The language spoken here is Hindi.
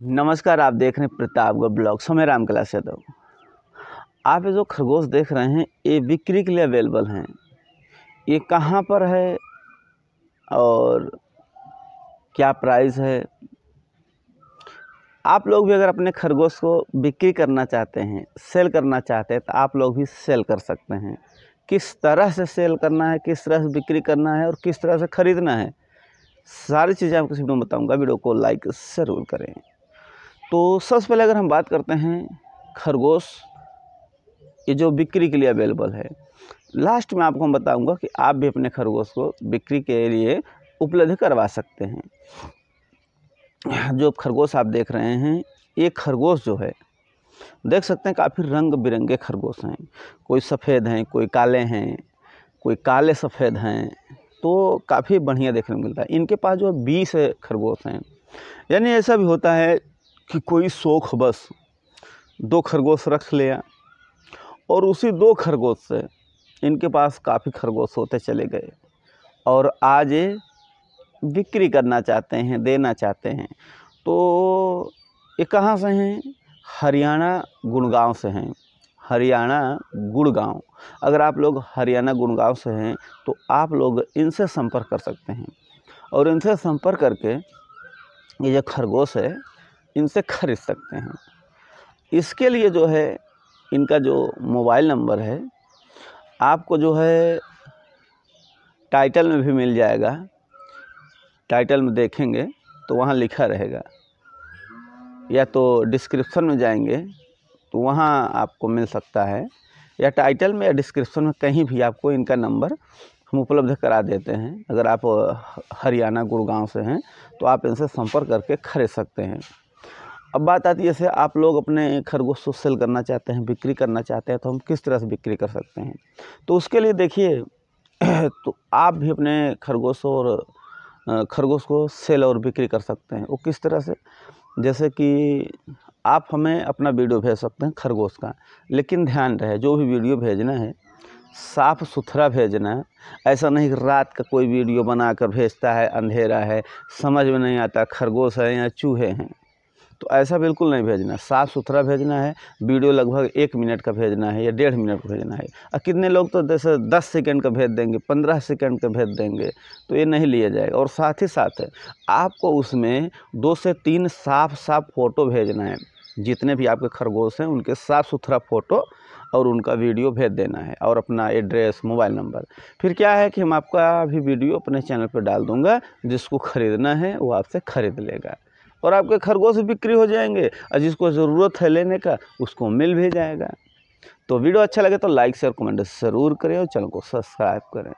नमस्कार, आप देख रहे हैं प्रतापगढ़ ब्लॉग समय राम कैलाश यादव आप ये जो खरगोश देख रहे हैं, ये बिक्री के लिए अवेलेबल हैं। ये कहाँ पर है और क्या प्राइस है? आप लोग भी अगर अपने खरगोश को बिक्री करना चाहते हैं सेल करना चाहते हैं तो आप लोग भी सेल कर सकते हैं। किस तरह से सेल करना है, किस तरह से बिक्री करना है और किस तरह से ख़रीदना है, सारी चीज़ें आपको वीडियो में बताऊँगा। वीडियो को लाइक ज़रूर करें। तो सबसे पहले अगर हम बात करते हैं खरगोश, ये जो बिक्री के लिए अवेलेबल है लास्ट में आपको हम बताऊँगा कि आप भी अपने खरगोश को बिक्री के लिए उपलब्ध करवा सकते हैं। जो खरगोश आप देख रहे हैं, ये खरगोश जो है, देख सकते हैं काफ़ी रंग बिरंगे खरगोश हैं। कोई सफ़ेद हैं, कोई काले हैं, कोई काले सफ़ेद हैं तो काफ़ी बढ़िया देखने को मिलता है। इनके पास जो बीस खरगोश हैं। यानी ऐसा भी होता है कि कोई शौक बस, दो खरगोश रख लिया और उसी दो खरगोश से इनके पास काफ़ी खरगोश होते चले गए। और आज बिक्री करना चाहते हैं, देना चाहते हैं। तो ये कहाँ से हैं? हरियाणा गुड़गांव से हैं। हरियाणा गुड़गांव। अगर आप लोग हरियाणा गुड़गांव से हैं तो आप लोग इनसे संपर्क कर सकते हैं। और इनसे संपर्क करके ये जो खरगोश है इनसे खरीद सकते हैं। इसके लिए जो है, इनका जो मोबाइल नंबर है, आपको जो है, टाइटल में भी मिल जाएगा। टाइटल में देखेंगे तो वहाँ लिखा रहेगा। या तो डिस्क्रिप्शन में जाएँगे तो वहाँ आपको मिल सकता है। या टाइटल में या डिस्क्रिप्शन में कहीं भी आपको इनका नंबर हम उपलब्ध करा देते हैं। अगर आप हरियाणा, गुड़गांव से हैं तो आप इनसे संपर्क करके खरीद सकते हैं। अब बात आती है, जैसे आप लोग अपने खरगोश को सेल करना चाहते हैं, बिक्री करना चाहते हैं तो हम किस तरह से बिक्री कर सकते हैं? तो उसके लिए देखिए तो आप भी अपने खरगोश और खरगोश को सेल और बिक्री कर सकते हैं। वो किस तरह से? जैसे कि आप हमें अपना वीडियो भेज सकते हैं खरगोश का, लेकिन ध्यान रहे, जो भी वीडियो भेजना है, साफ़ सुथरा भेजना है। ऐसा नहीं रात का कोई वीडियो बना कर भेजता है, अंधेरा है, समझ में नहीं आता खरगोश है या चूहे हैं। तो ऐसा बिल्कुल नहीं भेजना। साफ़ सुथरा भेजना है, वीडियो लगभग एक मिनट का भेजना है या डेढ़ मिनट का भेजना है। और कितने लोग तो जैसे दस सेकंड का भेज देंगे, पंद्रह सेकंड का भेज देंगे तो ये नहीं लिया जाएगा। और साथ ही साथ आपको उसमें दो से तीन साफ़ साफ़ फ़ोटो भेजना है। जितने भी आपके खरगोश हैं, उनके साफ़ सुथरा फ़ोटो और उनका वीडियो भेज देना है और अपना एड्रेस, मोबाइल नंबर। फिर क्या है कि हम आपका भी वीडियो अपने चैनल पर डाल दूँगा, जिसको ख़रीदना है वो आपसे ख़रीद लेगा। और आपके खरगोश बिक्री हो जाएँगे और जिसको ज़रूरत है लेने का, उसको मिल भी जाएगा। तो वीडियो अच्छा लगे तो लाइक, शेयर, कमेंट ज़रूर करें और चैनल को सब्सक्राइब करें।